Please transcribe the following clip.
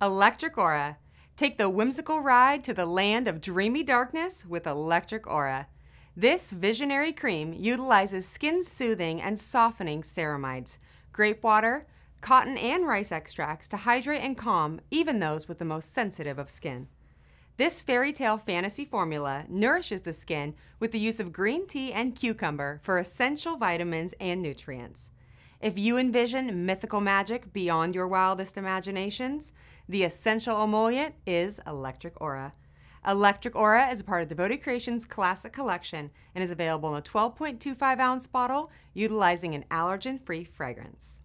Electric Aura. Take the whimsical ride to the land of dreamy darkness with Electric Aura. This visionary cream utilizes skin soothing and softening ceramides, grape water, cotton, and rice extracts to hydrate and calm even those with the most sensitive of skin. This fairy tale fantasy formula nourishes the skin with the use of green tea and cucumber for essential vitamins and nutrients. If you envision mythical magic beyond your wildest imaginations, the essential emollient is Electric Aura. Electric Aura is a part of Devoted Creations Classic Collection and is available in a 12.25 ounce bottle utilizing an allergen free fragrance.